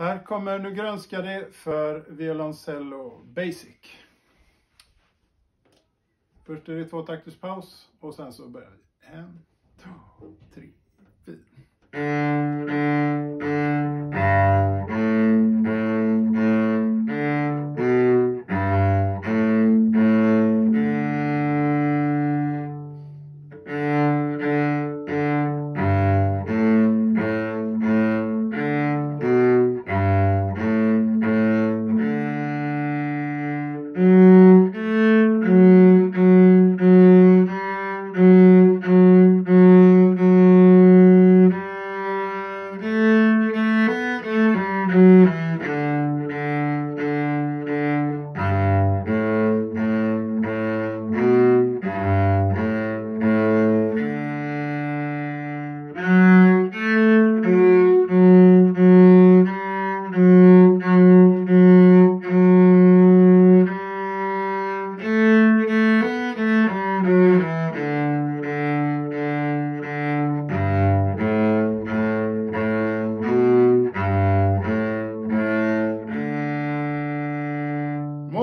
Här kommer Nu grönskar det för violoncello basic. Först är det två takters paus och sen så börjar vi. En, två, tre,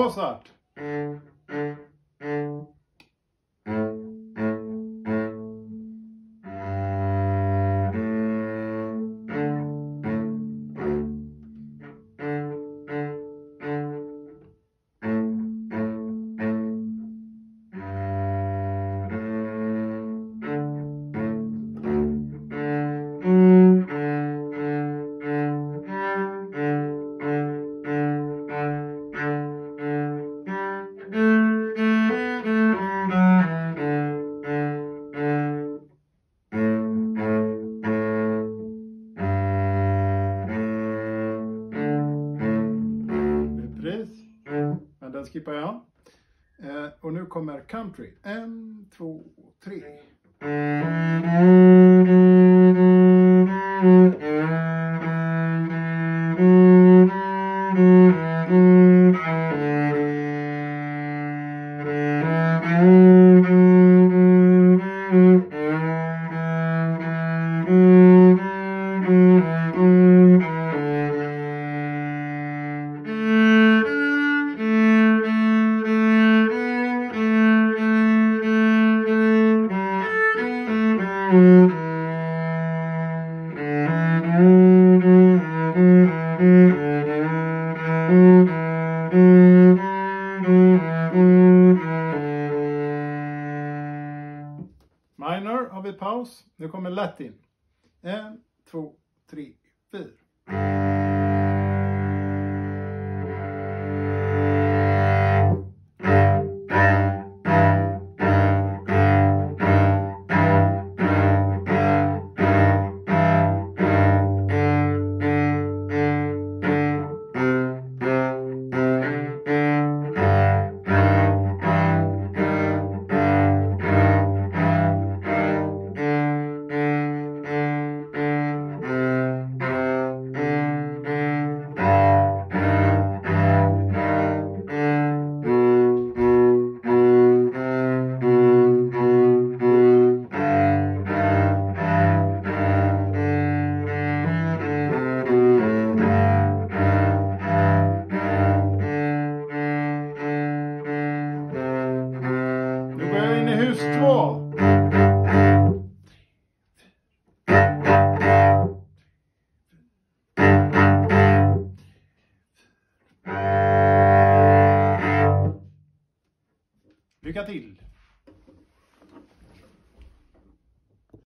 Mozart! Men den skippar jag. Eh, och nu kommer country. En, två, tre. Minor har vi paus. Nu kommer Latin. En, två, tre, fyra. Lycka till!